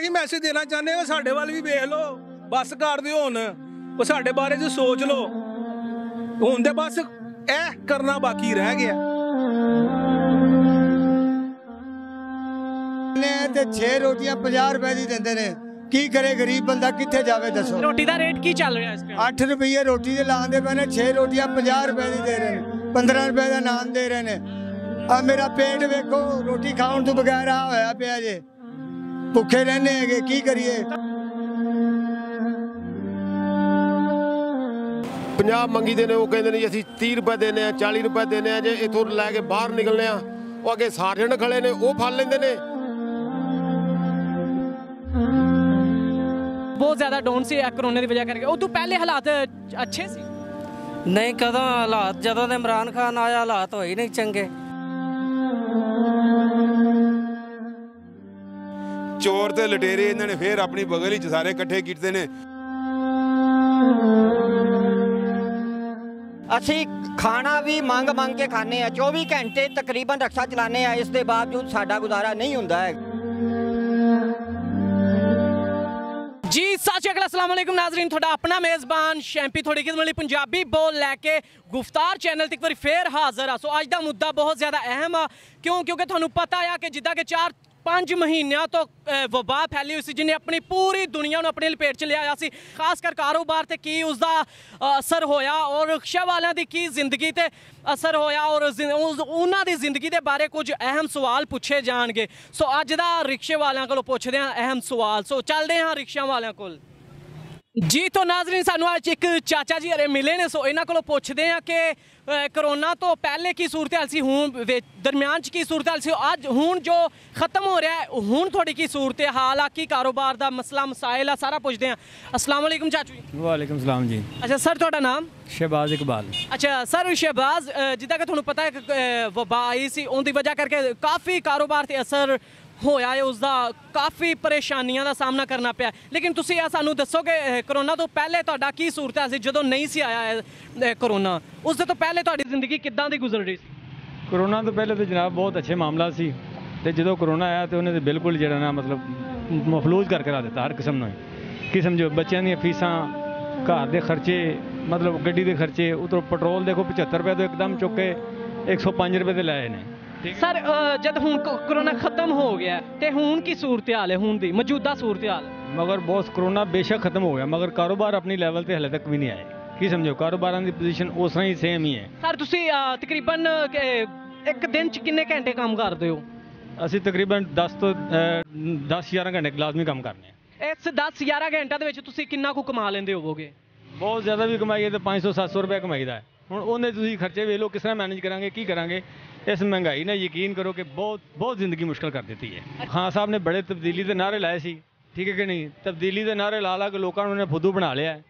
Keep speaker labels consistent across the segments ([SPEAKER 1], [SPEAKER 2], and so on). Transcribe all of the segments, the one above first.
[SPEAKER 1] ਇਹੀ ਮੈਸੇਜ ਦੇਣਾ ਚਾਹੁੰਦੇ ਹਾਂ ਸਾਡੇ ਵੱਲ ਵੀ ਵੇਖ ਲਓ ਬਸ ਕਰ ਦਿਓ ਹੁਣ ਉਹ ਸਾਡੇ ਬਾਰੇ ਚ ਸੋਚ ਲਓ। ਹੁਣ ਤੇ ਬਸ ਇਹ ਕਰਨਾ ਬਾਕੀ ਰਹਿ ਗਿਆ।
[SPEAKER 2] ਨੇ ਤੇ 6 ਰੋਟੀਆਂ 50 ਰੁਪਏ ਦੀ ਦਿੰਦੇ ਨੇ। ਕੀ ਕਰੇ ਗਰੀਬ ਬੰਦਾ ਕਿੱਥੇ ਜਾਵੇ ਦੱਸੋ?
[SPEAKER 3] ਰੋਟੀ ਦਾ ਰੇਟ ਕੀ ਚੱਲ ਰਿਹਾ ਇਸ ਟਾਈਮ
[SPEAKER 2] 8 ਰੁਪਏ ਰੋਟੀ ਦੇ ਲਾਉਂਦੇ ਪਏ ਨੇ 6 ਰੋਟੀਆਂ 50 ਰੁਪਏ ਦੀ ਦੇ ਰਹੇ ਨੇ। 15 ਰੁਪਏ ਦਾ ਨਾਮ ਦੇ ਰਹੇ ਨੇ। ਆ ਮੇਰਾ ਪੇਟ ਵੇਖੋ ਰੋਟੀ ਖਾਣ ਤੋਂ ਬਗੈਰ ਆ ਹੋਇਆ ਪਿਆ ਜੇ। ਭੁੱਖੇ ਰਹਿੰਦੇ ਹੈਗੇ ਕੀ ਕਰੀਏ?
[SPEAKER 4] ਪੰਜਾਬ ਮੰਗੀਦੇ ਨੇ ਉਹ ਕਹਿੰਦੇ ਨੇ ਜੀ ਅਸੀਂ 30 ਰੁਪਏ ਦੇਨੇ ਆ 40 ਰੁਪਏ ਦੇਨੇ ਆ ਜੇ ਇਥੋਂ ਲੈ ਕੇ ਬਾਹਰ ਨਿਕਲਨੇ ਆ ਉਹ ਅੱਗੇ ਸਾਰਜਣ ਖੜੇ ਨੇ ਉਹ ਫੜ ਲੈਂਦੇ ਨੇ।
[SPEAKER 3] ਬਹੁਤ ਜ਼ਿਆਦਾ ਡਾਊਨ ਸੀ ਇਹ ਕਰੋਨਾ ਦੀ ਵਜ੍ਹਾ ਕਰਕੇ। ਉਹ ਤੋਂ ਪਹਿਲੇ ਹਾਲਾਤ ਅੱਛੇ ਸੀ?
[SPEAKER 5] ਨਹੀਂ ਕਦੋਂ ਹਾਲਾਤ? ਜਦੋਂ ਦੇ ਇਮਰਾਨ ਖਾਨ ਆਇਆ ਹਾਲਾਤ ਹੋਏ ਨਹੀਂ ਚੰਗੇ।
[SPEAKER 6] ਚੋਰ ਤੇ ਲਟੇਰੇ ਇਹਨਾਂ ਨੇ ਫੇਰ ਆਪਣੀ ਬਗਲ ਵਿੱਚ ਸਾਰੇ ਇਕੱਠੇ ਕੀਤੇ ਨੇ।
[SPEAKER 7] ਅਸੀਂ ਖਾਣਾ ਵੀ ਮੰਗ ਮੰਗ ਕੇ ਖਾਂਦੇ ਆ 24 ਘੰਟੇ ਤਕਰੀਬਨ ਰਕਸ਼ਾ ਚਲਾਉਂਦੇ ਆ ਇਸ ਦੇ ਬਾਵਜੂਦ ਸਾਡਾ ਗੁਜ਼ਾਰਾ ਨਹੀਂ ਹੁੰਦਾ ਹੈ।
[SPEAKER 3] ਜੀ ਸਤਿ ਸ਼੍ਰੀ ਅਕਾਲ ਅਸਲਾਮ ਅਲੈਕੁਮ। ਨਾਜ਼ਰੀਨ ਤੁਹਾਡਾ ਆਪਣਾ ਮੇਜ਼ਬਾਨ ਸ਼ੈਂਪੀ ਥੋੜੀ ਕਿਸਮ ਵਾਲੀ ਪੰਜਾਬੀ ਬੋਲ ਲੈ ਕੇ ਗੁਫਤਾਰ ਚੈਨਲ ਤੇ ਇੱਕ ਵਾਰੀ ਫੇਰ ਹਾਜ਼ਰ ਆ ਸੋ ਅੱਜ ਦਾ ਮੁੱਦਾ ਬਹੁਤ ਜ਼ਿਆਦਾ ਅਹਿਮ ਆ। ਕਿਉਂ? ਕਿਉਂਕਿ ਤੁਹਾਨੂੰ ਪਤਾ ਆ ਕਿ ਜਿੱਦਾਂ ਕਿ 4 5 ਮਹੀਨਿਆਂ ਤੋਂ ਅਹ, ਵਬਾ ਫੈਲੀ ਹੋਈ ਸੀ ਜਿਹਨੇ ਆਪਣੀ ਪੂਰੀ ਦੁਨੀਆ ਨੂੰ ਆਪਣੀ ਲਪੇਟ 'ਚ ਲਿਆਇਆ ਸੀ। ਖਾਸ ਕਰ ਕਾਰੋਬਾਰ ਤੇ ਕੀ ਉਸ ਦਾ ਅਸਰ ਹੋਇਆ ਔਰ ਰਿਕਸ਼ਾ ਵਾਲਿਆਂ ਦੀ ਕੀ ਜ਼ਿੰਦਗੀ ਤੇ ਅਸਰ ਹੋਇਆ ਔਰ ਉਹਨਾਂ ਦੀ ਜ਼ਿੰਦਗੀ ਦੇ ਬਾਰੇ ਕੁਝ ਅਹਿਮ ਸਵਾਲ ਪੁੱਛੇ ਜਾਣਗੇ। ਸੋ ਅੱਜ ਦਾ ਰਿਕਸ਼ੇ ਵਾਲਿਆਂ ਕੋਲੋਂ ਪੁੱਛਦੇ ਹਾਂ ਅਹਿਮ ਸਵਾਲ। ਸੋ ਚੱਲਦੇ ਹਾਂ ਰਿਕਸ਼ਾ ਵਾਲਿਆਂ ਕੋਲ। ਜੀ ਤੋਂ ਨਾਜ਼ਰੀਨ ਸਾਨੂੰ ਅੱਜ ਇੱਕ ਚਾਚਾ ਜੀ ਅਰੇ ਮਿਲੇ ਨੇ ਸੋ ਇਹਨਾਂ ਕੋਲੋਂ ਪੁੱਛਦੇ ਹਾਂ ਕਿ ਕਰੋਨਾ ਤੋਂ ਪਹਿਲੇ ਕੀ ਸੂਰਤ-ਹਾਲ ਸੀ? ਹੁਣ ਦਰਮਿਆਨ ਚ ਕੀ ਸੂਰਤ-ਹਾਲ ਸੀ? ਅੱਜ ਹੁਣ ਜੋ ਖਤਮ ਹੋ ਰਿਹਾ ਹੁਣ ਤੁਹਾਡੀ ਕੀ ਸੂਰਤ-ਹਾਲ ਆ ਕੀ ਕਾਰੋਬਾਰ ਦਾ ਮਸਲਾ ਮਸਾਇਲ ਆ ਸਾਰਾ ਪੁੱਛਦੇ ਆ ਅਸਲਾਮ ਵਾਲੇਕੁਮ ਚਾਚੂ ਜੀ।
[SPEAKER 8] ਵਾਲੇਕੁਮ ਸਲਾਮ ਜੀ।
[SPEAKER 3] ਅੱਛਾ ਸਰ ਤੁਹਾਡਾ ਨਾਮ?
[SPEAKER 8] ਸ਼ਹਿਬਾਜ਼ ਇਕਬਾਲ।
[SPEAKER 3] ਅੱਛਾ ਸਰ ਸ਼ਹਿਬਾਜ਼ ਜਿੱਦਾਂ ਕਿ ਤੁਹਾਨੂੰ ਪਤਾ ਹੈ ਕਿ ਅ, ਵਬਾ ਆਈ ਸੀ ਉਹਦੀ ਵਜ੍ਹਾ ਕਰਕੇ ਕਾਫੀ ਕਾਰੋਬਾਰ ਤੇ ਅਸਰ ਹੋਇਆ ਹੈ ਉਸ ਦਾ ਕਾਫੀ ਪਰੇਸ਼ਾਨੀਆਂ ਦਾ ਸਾਹਮਣਾ ਕਰਨਾ ਪਿਆ। ਲੇਕਿਨ ਤੁਸੀਂ ਇਹ ਸਾਨੂੰ ਦੱਸੋ ਕਿ ਕਰੋਨਾ ਤੋਂ ਪਹਿਲੇ ਤੁਹਾਡਾ ਕੀ ਸੂਰਤ ਸੀ ਜਦੋਂ ਨਹੀਂ ਸੀ ਆਇਆ ਕਰੋਨਾ ਉਸ ਦੇ ਤੋਂ ਪਹਿਲੇ ਤੁਹਾਡੀ ਜ਼ਿੰਦਗੀ ਕਿੱਦਾਂ ਦੀ ਗੁਜ਼ਰ ਰਹੀ ਸੀ?
[SPEAKER 8] ਕਰੋਨਾ ਤੋਂ ਪਹਿਲੇ ਤਾਂ ਜਨਾਬ ਬਹੁਤ ਅੱਛੇ ਮਾਮਲਾ ਸੀ। ਤੇ ਜਦੋਂ ਕਰੋਨਾ ਆਇਆ ਤੇ ਉਹਨੇ ਤੇ ਬਿਲਕੁਲ ਜਿਹੜਾ ਨਾ ਮਤਲਬ ਮਫਲੂਜ ਕਰਕੇ ਰੱਖ ਦਿੱਤਾ ਹਰ ਕਿਸਮ ਨੂੰ। ਕਿਸਮ ਕਿ ਬੱਚਿਆਂ ਦੀਆਂ ਫੀਸਾਂ, ਘਰ ਦੇ ਖਰਚੇ, ਮਤਲਬ ਗੱਡੀ ਦੇ ਖਰਚੇ, ਉਤੋਂ ਪੈਟਰੋਲ ਦੇਖੋ 75 ਰੁਪਏ ਤੋਂ ਇੱਕਦਮ ਚੁੱਕ ਕੇ 105 ਰੁਪਏ ਤੇ ਲਾਏ ਨੇ।
[SPEAKER 3] ਸਰ ਜਦ ਹੁਣ ਕਰੋਨਾ ਖਤਮ ਹੋ ਗਿਆ ਤੇ ਹੁਣ ਕੀ ਸੂਰਤ ਹਾਲ ਹੈ ਹੁਣ ਦੀ? ਮੌਜੂਦਾ ਸੂਰਤ ਹਾਲ?
[SPEAKER 8] ਮਗਰ ਬਹੁਤ ਕਰੋਨਾ ਬੇਸ਼ੱਕ ਖਤਮ ਹੋ ਗਿਆ ਮਗਰ ਕਾਰੋਬਾਰ ਆਪਣੀ ਲੈਵਲ ਤੇ ਹਲੇ ਤੱਕ ਵੀ ਨਹੀਂ ਆਏ ਕੀ ਸਮਝੋ ਕਾਰੋਬਾਰਾਂ ਦੀ ਪੋਜੀਸ਼ਨ ਉਸ ਤਰ੍ਹਾਂ ਹੀ ਸੇਮ ਹੀ ਹੈ।
[SPEAKER 3] ਸਰ ਤੁਸੀਂ ਤਕਰੀਬਨ ਇੱਕ ਦਿਨ ਚ ਕਿੰਨੇ ਘੰਟੇ ਕੰਮ ਕਰਦੇ ਹੋ?
[SPEAKER 8] ਅਸੀਂ ਤਕਰੀਬਨ 10 ਤੋਂ 10 11 ਘੰਟੇ ਲਾਜ਼ਮੀ ਕੰਮ ਕਰਨੇ ਆ
[SPEAKER 3] ਇਸ 10 11 ਘੰਟਿਆਂ ਦੇ ਵਿੱਚ ਤੁਸੀਂ ਕਿੰਨਾ ਕੁ ਕਮਾ ਲੈਂਦੇ ਹੋਵੋਗੇ?
[SPEAKER 8] ਬਹੁਤ ਜ਼ਿਆਦਾ ਵੀ ਕਮਾਈਏ ਤਾਂ 500 700 ਰੁਪਏ ਕਮਾਈਦਾ ਹੁਣ ਉਹਨੇ ਤੁਸੀਂ ਖਰਚੇ ਵੇਖ ਲਓ ਕਿਸ ਤਰ੍ਹਾਂ ਮੈਨੇਜ ਕਰਾਂਗੇ ਕੀ ਕਰਾਂਗੇ? ਇਸ ਮਹਿੰਗਾਈ ਨੇ ਯਕੀਨ ਕਰੋ ਕਿ ਬਹੁਤ ਬਹੁਤ ਜ਼ਿੰਦਗੀ ਮੁਸ਼ਕਲ ਕਰ ਦਿੱਤੀ ਹੈ। ਖਾਨ ਸਾਹਿਬ ਨੇ ਬੜੇ ਤਬਦੀਲੀ ਦੇ ਨਾਅਰੇ ਲਾਏ ਸੀ। ਠੀਕ ਹੈ ਕਿ ਨਹੀਂ? ਤਬਦੀਲੀ ਦੇ ਨਾਅਰੇ ਲਾ ਲਾ ਕੇ ਲੋਕਾਂ ਨੂੰ ਉਹਨੇ ਫੁੱਦੂ ਬਣਾ ਲਿਆ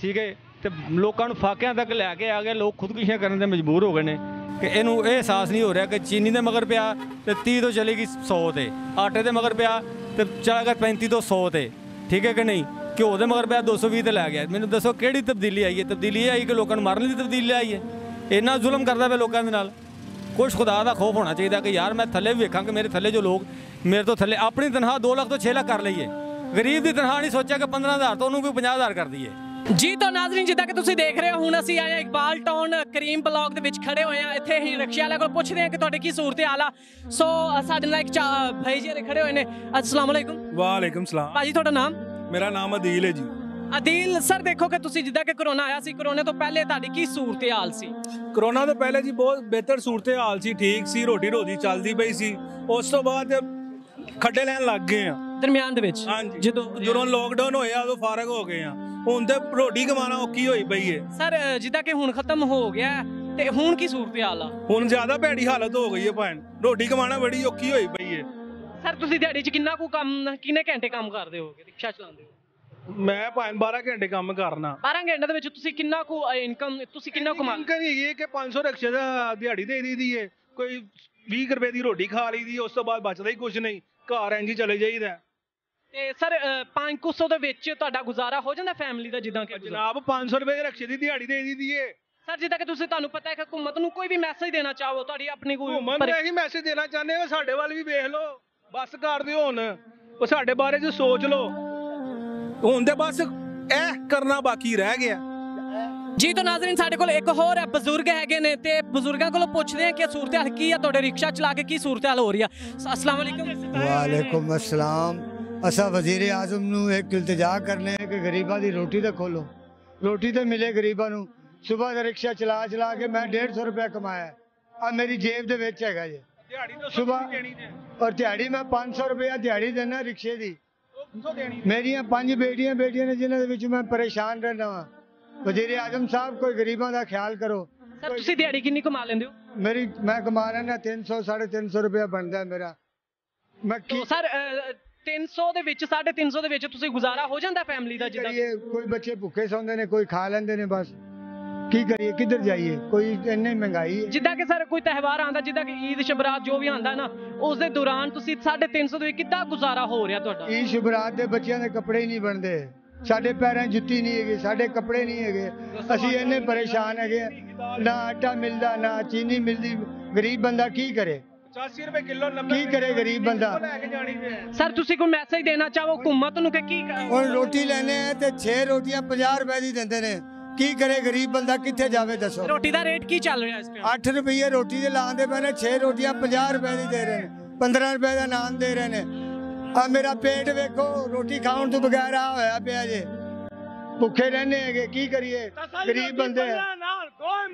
[SPEAKER 8] ਠੀਕ ਹੈ? ਤੇ ਲੋਕਾਂ ਨੂੰ ਫਾਕਿਆਂ ਤੱਕ ਲੈ ਕੇ ਆ ਗਏ। ਲੋਕ ਖੁਦਕੁਸ਼ੀਆਂ ਕਰਨ ਤੇ ਮਜਬੂਰ ਹੋ ਗਏ ਨੇ ਕਿ ਇਹਨੂੰ ਇਹ ਅਹਿਸਾਸ ਨਹੀਂ ਹੋ ਰਿਹਾ ਕਿ ਚੀਨੀ ਦੇ ਮਗਰ ਪਿਆ ਤੇ 30 ਤੋਂ ਚਲੇਗੀ 100 ਤੇ, ਆਟੇ ਦੇ ਮਗਰ ਪਿਆ ਤੇ ਚਲਾ ਗਿਆ 35 ਤੋਂ 100 ਤੇ। ਠੀਕ ਹੈ ਕਿ ਨਹੀਂ? ਘਿਓ ਦੇ ਮਗਰ ਪਿਆ 220 ਤੇ ਲੈ ਗਿਆ। ਮੈਨੂੰ ਦੱਸੋ ਕਿਹੜੀ ਤਬਦੀਲੀ ਆਈ ਹੈ? ਤਬਦੀਲੀ ਇਹ ਆਈ ਕਿ ਲੋਕਾਂ ਨੂੰ ਮਾਰਨ ਦੀ ਤਬਦੀਲੀ ਆਈ ਹੈ? ਇੰਨਾ ਜ਼ੁਲਮ ਕਰਦਾ ਪਿਆ ਲੋਕਾਂ ਦੇ ਨਾਲ। ਕੁਛ ਖੁਦਾ ਦਾ ਖੌਫ ਹੋਣਾ ਚਾਹੀਦਾ ਕਿ ਯਾਰ ਮੈਂ ਥੱਲੇ ਵੀ ਵੇਖਾਂ ਕਿ ਮੇਰੇ ਥੱਲੇ ਜੋ ਲੋਕ ਮੇਰੇ ਤੋਂ ਥੱਲੇ ਆਪਣੀ ਤਨਖਾਹ 2 ਲੱਖ ਤੋਂ 6 ਲੱਖ ਕਰ ਲਈਏ। ਗਰੀਬ ਦੀ ਤਨਖਾਹ ਨਹੀਂ ਸੋਚਿਆ ਕਿ 15000 ਤੋਂ ਉਹਨੂੰ ਕੋਈ 50000 ਕਰ ਦਈਏ।
[SPEAKER 3] ਜੀ ਤਾਂ ਨਾਜ਼ਰੀਨ ਜਿੱਦਾਂ ਕਿ ਤੁਸੀਂ ਦੇਖ ਰਹੇ ਹੋ ਹੁਣ ਅਸੀਂ ਆਏ ਇਕਬਾਲ ਟਾਊਨ ਕਰੀਮ ਬਲਾਕ ਦੇ ਵਿੱਚ ਖੜੇ ਹੋਏ ਹਾਂ। ਇੱਥੇ ਹੀ ਰਿਕਸ਼ੇ ਵਾਲਿਆਂ ਕੋਲ ਪੁੱਛਦੇ ਹਾਂ ਕਿ ਤੁਹਾਡੇ ਕੀ ਸੂਰਤ ਹਾਲ ਆ। ਸੋ ਸਾਡੇ ਨਾਲ ਇੱਕ ਭਾਈ ਜੀ ਖੜੇ ਹੋਏ ਨੇ। ਅਸਲਾਮ ਅਲੈਕੁਮ।
[SPEAKER 1] ਵਾਲੇਕੁਮ ਸਲਾਮ।
[SPEAKER 3] ਭਾਜੀ ਤੁਹਾਡਾ ਨਾਮ?
[SPEAKER 1] ਮੇਰਾ ਨਾਮ ਅਦੀਲ ਹੈ ਜੀ।
[SPEAKER 3] ਅਦੀਲ ਸਰ ਦੇਖੋ ਕਿ ਤੁਸੀਂ ਜਿੱਦਾਂ ਕਿ ਕਰੋਨਾ ਆਇਆ ਸੀ ਕਰੋਨਾ ਤੋਂ ਪਹਿਲੇ ਤੁਹਾਡੀ ਕੀ ਸੂਰਤ ਹਾਲ ਸੀ?
[SPEAKER 1] ਕਰੋਨਾ ਤੋਂ ਪਹਿਲੇ ਜੀ ਬਹੁਤ ਬਿਹਤਰ ਸੂਰਤ ਹਾਲ ਸੀ ਠੀਕ ਸੀ ਰੋਟੀ ਰੋਜੀ ਚੱਲਦੀ ਪਈ ਸੀ। ਉਸ ਤੋਂ ਬਾਅਦ ਖੱਡੇ ਲੈਣ ਲੱਗ ਗਏ ਆ।
[SPEAKER 3] ਦਰਮਿਆਨ ਦੇ ਵਿੱਚ? ਜਦੋਂ
[SPEAKER 1] ਜਦੋਂ ਲੋਕਡਾਊਨ ਹੋਇਆ ਉਦੋਂ ਫਾਰਗ ਹੋ ਗਏ ਆ। ਹੁਣ ਤੇ ਰੋਟੀ ਕਮਾਣਾ ਔਖੀ ਹੋਈ ਪਈ ਏ।
[SPEAKER 3] ਸਰ ਜਿੱਦਾਂ ਕਿ ਹੁਣ ਖਤਮ ਹੋ ਗਿਆ ਤੇ ਹੁਣ ਕੀ ਸੂਰਤ ਹਾਲ ਆ?
[SPEAKER 1] ਹੁਣ ਜ਼ਿਆਦਾ ਭੈੜੀ ਹਾਲਤ ਹੋ ਗਈ ਏ ਭੈਣ। ਰੋਟੀ ਕਮਾਣਾ ਬੜੀ ਔਖੀ ਹੋਈ ਪਈ ਏ।
[SPEAKER 3] ਸਰ ਤੁਸੀਂ ਦਿਹਾੜੀ 'ਚ ਕਿੰਨਾ ਕੁ ਕੰਮ ਕਿੰਨੇ ਘੰਟੇ ਕੰਮ ਕਰਦੇ ਹੋਗੇ ਰਿਕਸ਼ਾ ਚਲਾਉਂਦੇ ਹੋ
[SPEAKER 1] ਮੈਂ ਭੈਣ 12 ਘੰਟੇ ਕੰਮ ਕਰਨਾ।
[SPEAKER 3] 12 ਘੰਟੇ ਦੇ ਵਿੱਚ ਤੁਸੀਂ ਕਿੰਨਾ ਕੁ ਇਨਕਮ ਤੁਸੀਂ ਕਿੰਨਾ ਕਮਾ
[SPEAKER 1] ਇਨਕਮ ਹੈਗੀ ਏ ਕਿ 500 ਰਕਸ਼ੇ ਦਾ ਦਿਹਾੜੀ ਦੇ ਦੀ ਦੀ ਏ ਕੋਈ 20 ਰੁਪਏ ਦੀ ਰੋਟੀ ਖਾ ਲਈ ਦੀ ਉਸ ਤੋਂ ਬਾਅਦ ਬਚਦਾ ਹੀ ਕੁਝ ਨਹੀਂ। ਘਰ ਇੰਜ ਹੀ ਚਲੇ ਜਾਈਦਾ
[SPEAKER 3] ਤੇ ਸਰ 500 ਦੇ ਵਿੱਚ ਤੁਹਾਡਾ ਗੁਜ਼ਾਰਾ ਹੋ ਜਾਂਦਾ ਫੈਮਿਲੀ ਦਾ ਜਿੱਦਾਂ ਕਿ?
[SPEAKER 1] ਜਨਾਬ 500 ਰੁਪਏ ਦੇ ਰਕਸ਼ੇ ਦੀ ਦਿਹਾੜੀ ਦੇ ਦੀ ਦੀ ਏ
[SPEAKER 3] ਸਰ ਜਿੱਦਾਂ ਕਿ ਤੁਸੀਂ ਤੁਹਾਨੂੰ ਪਤਾ ਹੈ ਕਿ ਹਕੂਮਤ ਨੂੰ ਕੋਈ ਵੀ ਮੈਸੇਜ ਦੇਣਾ ਚਾਹੋ ਤੁਹਾਡੀ ਆਪਣੀ ਕੋਈ ਪਰੀ-
[SPEAKER 1] ਦਾ ਇਹੀ ਮੈਸੇਜ ਦੇਣਾ ਚਾਹੁੰਦੇ ਹਾਂ ਸਾਡੇ ਵੱਲ ਵੀ ਵੇਖ ਲਓ। ਬਸ ਕਰ ਦਿਓ ਹੁਣ। ਉਹ ਸਾਡੇ ਬਾਰੇ ਚ ਸੋਚ ਲਓ। ਹੁਣ ਤੇ ਬਸ ਇਹ ਕਰਨਾ ਬਾਕੀ ਰਹਿ ਗਿਆ।
[SPEAKER 3] ਜੀ ਤਾਂ ਨਾਜ਼ਰੀਨ ਸਾਡੇ ਕੋਲ ਇੱਕ ਹੋਰ ਹੈ ਬਜ਼ੁਰਗ ਹੈਗੇ ਨੇ ਤੇ ਬਜ਼ੁਰਗਾਂ ਕੋਲੋਂ ਪੁੱਛਦੇ ਆ ਕਿ ਸੂਰਤ-ਹਾਲ ਕੀ ਆ ਤੁਹਾਡੇ ਰਿਕਸ਼ਾ ਚਲਾ ਕੇ ਕੀ ਸੂਰਤ-ਹਾਲ ਹੋ ਰਹੀ ਆ। ਅਸਲਾਮ ਵਾਲੇਕੁਮ
[SPEAKER 2] ਵਾਲੇਕੁਮ ਅਸਲਾਮ। ਅਸਾਂ ਵਜ਼ੀਰ ਆਜ਼ਮ ਨੂੰ ਇੱਕ ਇਲਤਜਾ ਕਰਨੇ ਹੈ ਕਿ ਗਰੀਬਾਂ ਦੀ ਰੋਟੀ ਤਾਂ ਖੋਲੋ। ਰੋਟੀ ਤਾਂ ਮਿਲੇ ਗਰੀਬਾਂ ਨੂੰ। ਸਵੇਰ ਦਾ ਰਿਕਸ਼ਾ ਚਲਾ ਚਲਾ ਕੇ ਮੈਂ 150 ਰੁਪਏ ਕਮਾਇਆ। ਆ ਮੇਰੀ ਜੇਬ ਦੇ ਵਿੱਚ ਹੈਗਾ ਜੀ।
[SPEAKER 1] ਦਿਹਾੜੀ ਤੋਂ
[SPEAKER 2] ਸੁਬਹ ਔਰ ਦਿਹਾੜੀ ਮੈਂ 500 ਰੁਪਏ ਦਿਹਾੜੀ ਦਿੰਦਾ ਰਿਕਸ਼ੇ ਦੀ।
[SPEAKER 1] ਦੇਣੀ
[SPEAKER 2] ਮੇਰੀਆਂ ਪੰਜ ਬੇਟੀਆਂ ਬੇਟੀਆਂ ਨੇ ਜਿਨ੍ਹਾਂ ਦੇ ਵਿੱਚ ਮੈਂ ਪਰੇਸ਼ਾਨ ਰਹਿੰਦਾ ਵਾਂ। ਵਜ਼ੀਰ ਆਜ਼ਮ ਸਾਹਿਬ ਕੋਈ ਗਰੀਬਾਂ ਦਾ ਖਿਆਲ ਕਰੋ।
[SPEAKER 3] ਸਰ ਤੁਸੀਂ ਦਿਹਾੜੀ ਕਿੰਨੀ ਕਮਾ ਲੈਂਦੇ ਹੋ?
[SPEAKER 2] ਮੇਰੀ ਮੈਂ ਕਮਾ ਲੈਣਾ 300 350 ਰੁਪਏ ਬਣਦਾ ਹੈ ਮੇਰਾ। ਮੈਂ ਕੀ
[SPEAKER 3] ਸਰ ਅ, 300 ਦੇ ਵਿੱਚ 350 ਦੇ ਵਿੱਚ ਤੁਸੀਂ ਗੁਜ਼ਾਰਾ ਹੋ ਜਾਂਦਾ ਫੈਮਿਲੀ ਦਾ ਜਿੱਦਾਂ
[SPEAKER 2] ਕੋਈ ਬੱਚੇ ਭੁੱਖੇ ਸੌਂਦੇ ਨੇ ਕੋਈ ਖਾ ਲੈਂਦੇ ਨੇ ਬਸ। ਕੀ ਕਰੀਏ ਕਿੱਧਰ ਜਾਈਏ? ਕੋਈ ਇੰਨੀ ਮਹਿੰਗਾਈ ਹੈ।
[SPEAKER 3] ਜਿੱਦਾਂ ਕਿ ਸਰ ਕੋਈ ਤਿਉਹਾਰ ਆਂਦਾ ਜਿੱਦਾਂ ਕਿ ਈਦ ਸ਼ਬਰਾਤ ਜੋ ਵੀ ਆਂਦਾ ਨਾ ਉਸ ਦੇ ਦੌਰਾਨ ਤੁਸੀਂ 350 ਦੇ ਕਿੱਦਾਂ ਗੁਜ਼ਾਰਾ ਹੋ ਰਿਹਾ ਤੁਹਾਡਾ?
[SPEAKER 2] ਇਹ ਸ਼ੁਭਰਾਤ ਦੇ ਬੱਚਿਆਂ ਦੇ ਕੱਪੜੇ ਹੀ ਨਹੀਂ ਬਣਦੇ। ਸਾਡੇ ਪੈਰਾਂ 'ਚ ਜੁੱਤੀ ਨਹੀਂ ਹੈਗੀ ਸਾਡੇ ਕੱਪੜੇ ਨਹੀਂ ਹੈਗੇ। ਅਸੀਂ ਇੰਨੇ ਪਰੇਸ਼ਾਨ ਹੈਗੇ। ਨਾ ਆਟਾ ਮਿਲਦਾ ਨਾ ਚੀਨੀ ਮਿਲਦੀ। ਗਰੀਬ ਬੰਦਾ ਕੀ ਕਰੇ?
[SPEAKER 1] 85 ਰੁਪਏ ਕਿਲੋ
[SPEAKER 2] ਕੀ ਕਰੇ ਗਰੀਬ ਬੰਦਾ?
[SPEAKER 3] ਸਰ ਤੁਸੀਂ ਕੋਈ ਮੈਸੇਜ ਦੇਣਾ ਚਾਹੋ? ਹਕੂਮਤ ਨੂੰ ਕਿ ਕੀ
[SPEAKER 2] ਹੁਣ ਰੋਟੀ ਲੈਣੇ ਆ ਤੇ 6 ਰੋਟੀਆਂ 50 ਰੁਪਏ ਦੀ ਦਿੰਦੇ ਨੇ। ਕੀ ਕਰੇ ਗਰੀਬ ਬੰਦਾ ਕਿੱਥੇ ਜਾਵੇ ਦੱਸੋ?
[SPEAKER 3] ਰੋਟੀ ਦਾ ਰੇਟ ਕੀ ਚੱਲ ਰਿਹਾ ਇਸ ਟਾਈਮ
[SPEAKER 2] 8 ਰੁਪਏ ਰੋਟੀ ਦੇ ਲਾਉਂਦੇ ਪਏ ਨੇ 6 ਰੋਟੀਆਂ 50 ਰੁਪਏ ਦੀ ਦੇ ਰਹੇ ਨੇ 15 ਰੁਪਏ ਦਾ ਨਾਨ ਦੇ ਰਹੇ ਨੇ। ਆ ਮੇਰਾ ਪੇਟ ਵੇਖੋ ਰੋਟੀ ਖਾਣ ਤੋਂ ਬਗੈਰ ਆ ਹੋਇਆ ਪਿਆ ਜੇ। ਭੁੱਖੇ ਰਹਿੰਦੇ ਹੈਗੇ ਕੀ ਕਰੀਏ? ਗਰੀਬ ਬੰਦੇ ਆ।